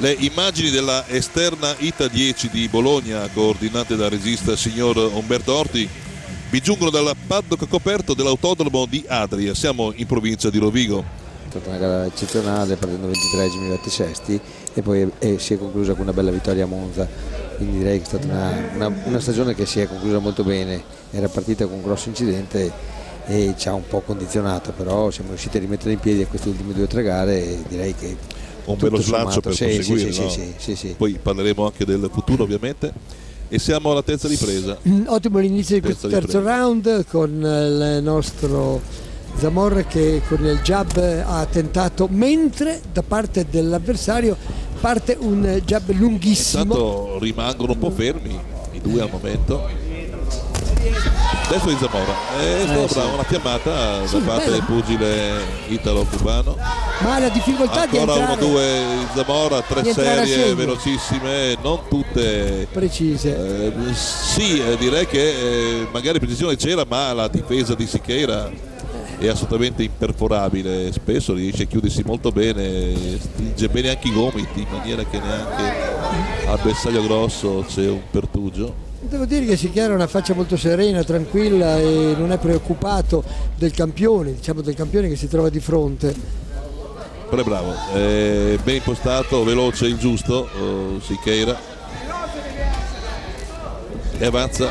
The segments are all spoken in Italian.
le immagini della esterna ITA 10 di Bologna, coordinate dal regista signor Umberto Orti, vi giungono dal paddock coperto dell'autodromo di Adria. Siamo in provincia di Rovigo. È stata una gara eccezionale, partendo 23 e 26 e poi è, si è conclusa con una bella vittoria a Monza. Quindi direi che è stata una, una, una stagione che si è conclusa molto bene. Era partita con un grosso incidente e ci ha un po' condizionato, però siamo riusciti a rimettere in piedi a queste ultime due o tre gare e direi che un bello slancio per sì, proseguire. Sì, no? sì, sì, Poi parleremo anche del futuro ovviamente. E siamo alla terza ripresa. Mm, Ottimo l'inizio di questo terzo ripresa. round con il nostro Zamorra che con il jab ha tentato, mentre da parte dell'avversario parte un jab lunghissimo. Intanto rimangono un po' fermi i due al momento destro di Zamora. È stata eh, sì. una chiamata sì, da parte del pugile italo-cubano. Ma la difficoltà ancora di entrare 1-2 Zamora tre serie velocissime non tutte precise. eh, sì eh, direi che eh, magari precisione c'era ma la difesa di Sicheira è assolutamente imperforabile. Spesso riesce a chiudersi molto bene stringe bene anche i gomiti in maniera che neanche al bersaglio grosso c'è un pertugio Devo dire che si chiara una faccia molto serena, tranquilla e non è preoccupato del campione, diciamo del campione che si trova di fronte. Però è bravo, è ben impostato, veloce, il giusto, oh, Sicheira. E avanza,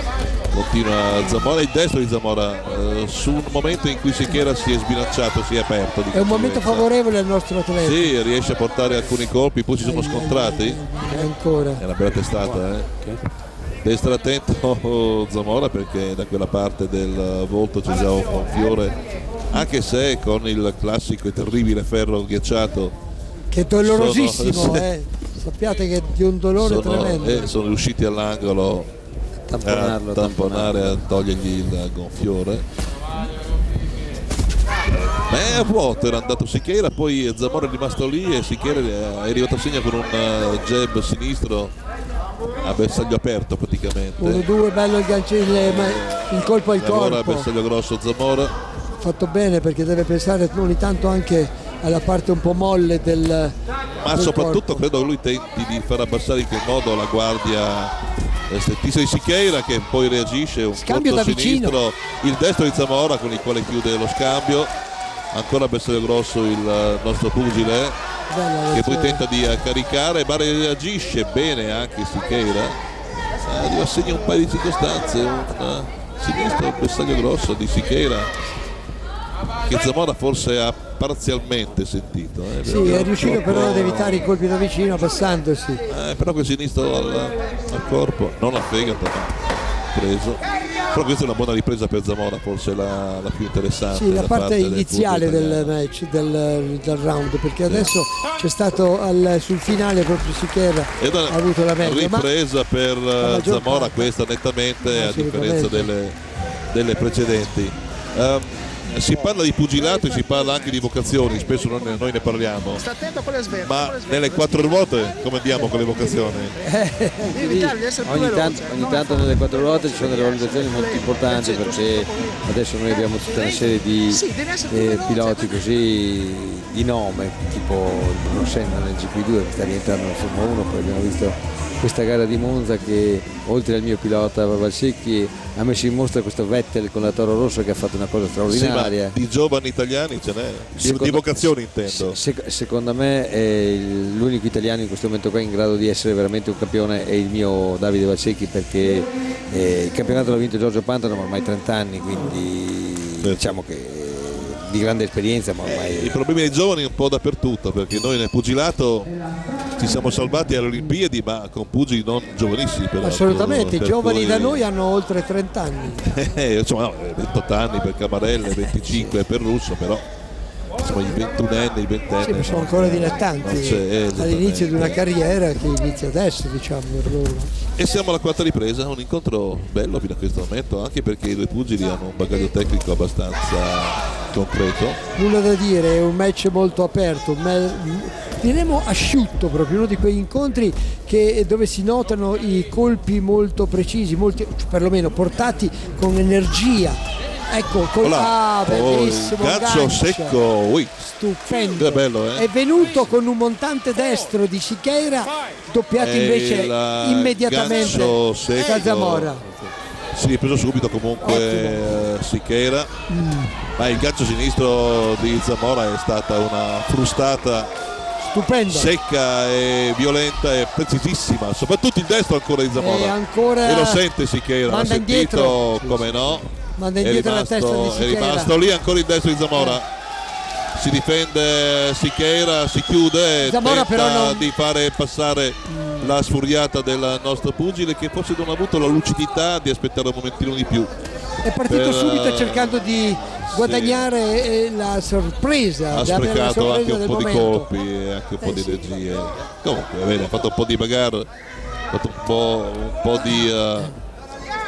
continua Zamora, il destro di Zamora, eh, su un momento in cui Sichera si è sbilanciato, si è aperto. È un momento favorevole al nostro atleta. Sì, riesce a portare alcuni colpi, poi si sono scontrati. Ancora. È una bella testata, eh deve stare attento Zamora perché da quella parte del volto c'è già un fiore anche se con il classico e terribile ferro ghiacciato. Che è dolorosissimo sono, eh. sappiate che è di un dolore sono, tremendo. eh, sono riusciti all'angolo a tamponare a togliergli il gonfiore. Ma è a vuoto era andato Sichera poi Zamora è rimasto lì e Sichera è arrivato a segno con un eh, jab sinistro a bersaglio aperto praticamente. 1-2 bello il gancile il colpo al corpo. ora bersaglio grosso Zamora. Fatto bene perché deve pensare ogni tanto anche alla parte un po' molle del ma del soprattutto corpo. credo che lui tenti di far abbassare in quel modo la guardia Stessa di Sicheira che poi reagisce un scambio da sinistro. Vicino. il destro di Zamora con il quale chiude lo scambio. Ancora bersaglio grosso il nostro pugile che poi tenta di caricare ma reagisce bene anche Sicheira eh, arriva a segno un paio di circostanze un uh, sinistro bersaglio grosso di Sicheira che Zamora forse ha parzialmente sentito eh, sì, è riuscito però ad evitare i colpi da vicino abbassandosi eh, però quel sinistro al, al corpo non a fegato ma preso però questa è una buona ripresa per Zamora forse la, la più interessante sì, la parte, parte iniziale del, match del, del, round perché adesso c'è stato al, sul finale proprio Sichera ha avuto la meglio ripresa per eh, Zamora parte. questa nettamente a differenza delle, delle precedenti. Um, si parla di pugilato e si parla anche di vocazioni, spesso noi ne, noi ne parliamo. Ma nelle quattro ruote come andiamo con le vocazioni? Eh, ogni, tanto, ogni tanto nelle quattro ruote ci sono delle valutazioni molto importanti perché adesso noi abbiamo tutta una serie di eh, piloti così di nome, tipo Bruno Senna nel GP2 che sta rientrando nel Formula 1, poi abbiamo visto questa gara di Monza che oltre al mio pilota Valsecchi ha messo in mostra questo Vettel con la Toro Rosso che ha fatto una cosa straordinaria. Sì, di giovani italiani ce n'è, secondo, di vocazione intendo. Se, secondo me è l'unico italiano in questo momento qua in grado di essere veramente un campione è il mio Davide Valsecchi perché eh, il campionato l'ha vinto Giorgio Pantano ma ormai 30 anni quindi certo. diciamo che di grande esperienza ma ormai... I problemi dei giovani un po' dappertutto perché noi nel pugilato ci siamo salvati alle Olimpiadi ma con pugili non giovanissimi assolutamente, i giovani cui... da noi hanno oltre 30 anni. Eh, insomma, no, 28 anni per Camarelle 25 per Russo però insomma i 21 anni, i 20 anni sì, sono ancora dilettanti eh, all'inizio di una carriera che inizia adesso diciamo per loro e siamo alla quarta ripresa un incontro bello fino a questo momento anche perché i due pugili hanno un bagaglio tecnico abbastanza concreto. Nulla da dire è un match molto aperto diremo asciutto proprio uno di quegli incontri che, dove si notano i colpi molto precisi molti, perlomeno portati con energia. Ecco con ah, bellissimo oh, gancio, gancio secco ui. stupendo. È, bello, eh? è venuto con un montante destro di Sicheira doppiato invece immediatamente da Zamora si è ripreso subito comunque eh, Sichera mm. ma il gancio sinistro di Zamora è stata una frustata stupenda. secca e violenta e precisissima soprattutto il destro ancora di Zamora. E, ancora e lo sente Sichera l'ha sentito come no? manda indietro rimasto, la testa di Sichera è rimasto lì ancora il destro di Zamora. Eh. Si difende Sichera, si chiude, Zamora tenta non... di fare passare mm. la sfuriata del nostro pugile che forse non ha avuto la lucidità di aspettare un momentino di più. È partito per... subito cercando di guadagnare sì. la sorpresa. Ha sprecato sorpresa anche un po' momento. di colpi e anche un po' eh, di energie. Comunque, bene, ha fatto un po' di bagarre, ha fatto un po', un po di... Uh,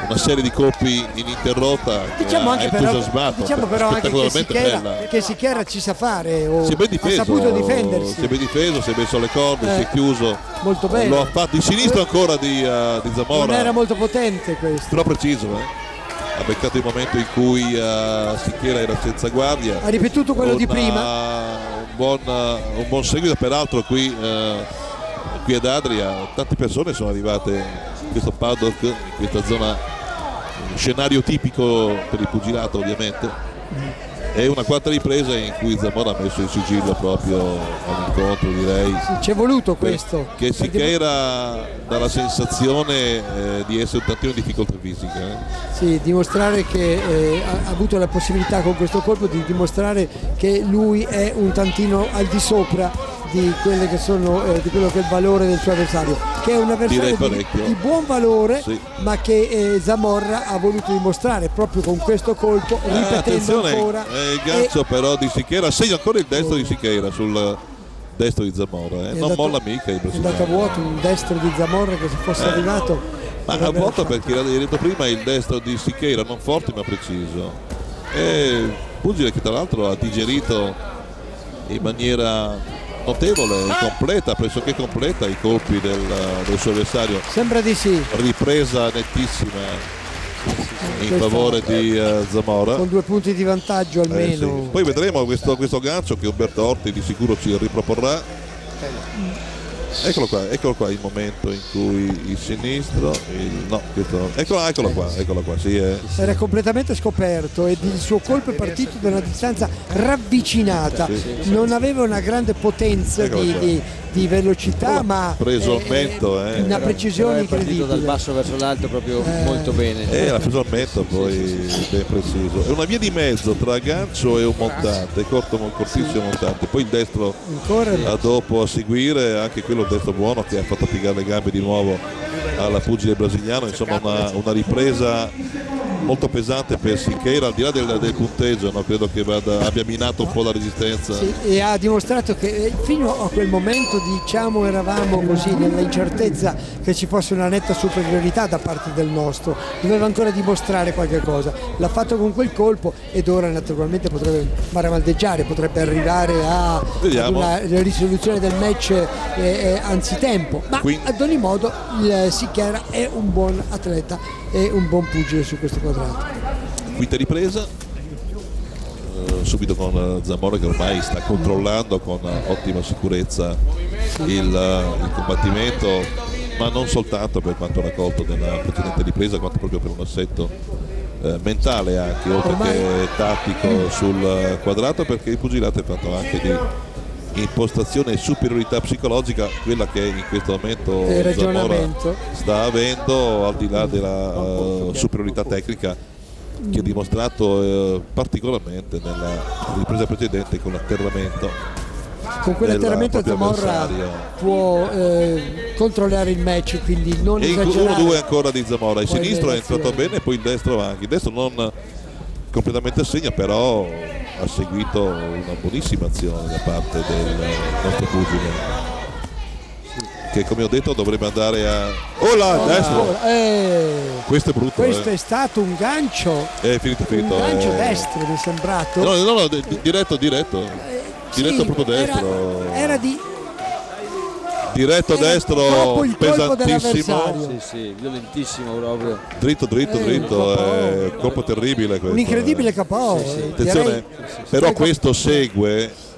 una serie di colpi ininterrotta diciamo anche però, diciamo però anche che Sichera, che Sichera ci sa fare o si è ben difeso, ha saputo difendersi si è ben difeso, si è messo le corde, eh, si è chiuso molto bene lo ha fatto in sinistro ancora di, uh, di Zamora non era molto potente questo però preciso eh ha beccato il momento in cui uh, Sichera era senza guardia. Ha ripetuto quello una, di prima. un buon, uh, un buon seguito. Peraltro qui, uh, qui ad Adria tante persone sono arrivate questo paddock, in questa zona, scenario tipico per il pugilato ovviamente. È una quarta ripresa in cui Zamora ha messo il sigillo proprio all'incontro direi. Sì, c'è voluto questo. Che si era dalla sensazione eh, di essere un tantino in difficoltà fisica. Eh. Sì, dimostrare che eh, ha avuto la possibilità con questo colpo di dimostrare che lui è un tantino al di sopra di, sono, eh, di, quello che è il valore del suo avversario, che è un avversario di, di, buon valore, sì. ma che eh, Zamorra ha voluto dimostrare proprio con questo colpo, eh, ripetendo ancora. Eh, il gancio e... però di Sichera, segna ancora il destro oh. di Sichera sul destro di Zamorra, eh. non dato, molla mica il brasiliano. È andato a vuoto un destro di Zamorra che se fosse eh. arrivato... Ma a vuoto perché l'ha detto prima il destro di Sichera, non forte ma preciso. E Pugile che tra l'altro ha digerito in maniera notevole, completa, pressoché completa i colpi del, del suo avversario. Sembra di sì. Ripresa nettissima in favore di uh, Zamora con due punti di vantaggio almeno eh, sì. poi vedremo questo, questo gancio che Umberto Orti di sicuro ci riproporrà Eccolo qua, eccolo qua il momento in cui il sinistro, il, no, questo, eccolo, eccolo qua, eccolo qua, sì, è. Era completamente scoperto ed il suo colpo è partito da una distanza ravvicinata, non aveva una grande potenza di, di, di, velocità, oh, ma preso al mento, eh. una precisione incredibile. dal basso verso l'alto proprio eh. molto bene. Eh, l'ha preso al mento poi ben preciso. È una via di mezzo tra gancio e un montante, corto, cortissimo montante, poi il destro Ancora. dopo a seguire anche quello destro buono che ha fatto piegare le gambe di nuovo alla pugile brasiliano insomma una, una ripresa molto pesante per Siqueira al di là del, del punteggio no? credo che vada, abbia minato un po' la resistenza. Sì, e ha dimostrato che eh, fino a quel momento diciamo eravamo così nell'incertezza che ci fosse una netta superiorità da parte del nostro. Doveva ancora dimostrare qualche cosa. L'ha fatto con quel colpo ed ora naturalmente potrebbe maramaldeggiare potrebbe arrivare a, una risoluzione del match eh, eh, anzitempo. Ma Quindi... ad ogni modo il Siqueira è un buon atleta e un buon pugile su questo quadrato. Quinta ripresa, uh, subito con eh, Zamora che ormai sta controllando con ottima sicurezza il, il combattimento, ma non soltanto per quanto raccolto nella precedente ripresa, quanto proprio per un assetto eh, mentale anche, oltre ormai... che tattico sul quadrato, perché il pugilato è fatto anche di impostazione e superiorità psicologica quella che in questo momento Zamora sta avendo al di là della uh, superiorità tecnica che ha dimostrato uh, particolarmente nella ripresa precedente con l'atterramento con quell'atterramento Zamorra può eh, controllare il match quindi non e esagerare. 1-2 ancora di Zamora il sinistro è entrato bene e poi il destro anche. Il destro non completamente segna però ha seguito una buonissima azione da parte del nostro pugile che come ho detto dovrebbe andare a oh là, oh, destro. eh, questo è brutto questo eh. è stato un gancio. È finito finito un gancio eh. destro mi è sembrato. No no no diretto diretto. Eh, diretto sì, proprio destro. era, era di diretto destro pesantissimo. sì, sì, violentissimo proprio. Dritto dritto eh, dritto è un colpo terribile questo, un incredibile capo. Sì, sì. attenzione però questo segue